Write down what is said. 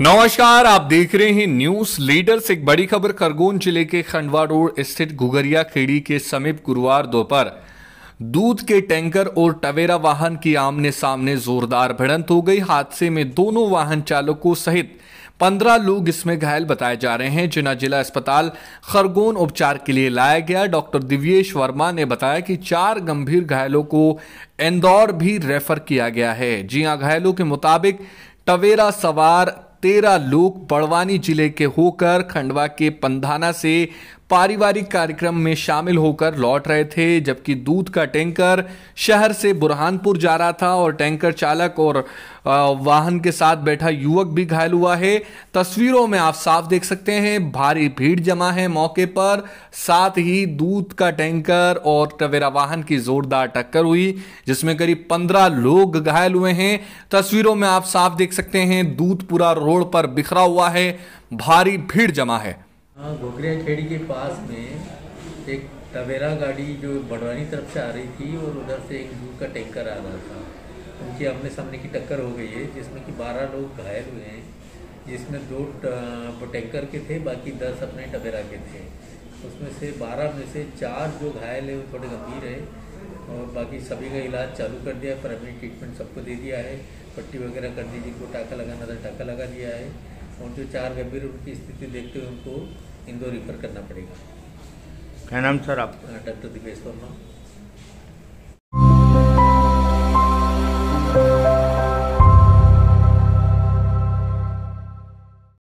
नमस्कार, आप देख रहे हैं न्यूज़ लीडर्स। एक बड़ी खबर, खरगोन ज़िले के खंडवा रोड स्थित घुगरिया खेड़ी के समीप गुरुवार दोपहर दूध के टैंकर और टवेरा वाहन की आमने सामने जोरदार भिड़ंत हो गई। हादसे में दोनों वाहन चालकों सहित पंद्रह लोग इसमें घायल बताए जा रहे हैं। जिन्हें जिला अस्पताल खरगोन उपचार के लिए लाया गया। डॉक्टर दिव्येश वर्मा ने बताया कि चार गंभीर घायलों को इंदौर भी रेफर किया गया है। जी हाँ घायलों के मुताबिक टवेरा सवार तेरह लोग बड़वानी ज़िले के होकर खंडवा के पंधाना से पारिवारिक कार्यक्रम में शामिल होकर लौट रहे थे, जबकि दूध का टैंकर शहर से बुरहानपुर जा रहा था और टैंकर चालक और वाहन के साथ बैठा युवक भी घायल हुआ है। तस्वीरों में आप साफ़ देख सकते हैं, भारी भीड़ जमा है मौके पर। साथ ही दूध का टैंकर और टवेरा वाहन की जोरदार टक्कर हुई, जिसमें करीब पंद्रह लोग घायल हुए हैं। तस्वीरों में आप साफ़ देख सकते हैं, दूध पूरा रोड पर बिखरा हुआ है, भारी भीड़ जमा है। हाँ घोकरिया खेड़ी के पास में एक टवेरा गाड़ी जो बड़वानी तरफ़ से आ रही थी और उधर से एक दूध का टैंकर आ रहा था। उनकी आमने सामने की टक्कर हो गई है, जिसमें कि बारह लोग घायल हुए हैं, जिसमें दो टैंकर के थे, बाकी दस अपने टवेरा के थे। उसमें से बारह में से चार जो घायल है, वो थोड़े गंभीर है और बाकी सभी का इलाज चालू कर दिया प्राइमरी ट्रीटमेंट सबको दे दिया है। पट्टी वगैरह कर दी, जिनको टाका लगाना था, टाका लगा दिया है। और जो चार गंभीर, उनकी स्थिति देखते हुए उनको इंदौर रिफर करना पड़ेगा। क्या नाम सर आप डॉक्टर दिपेश वर्मा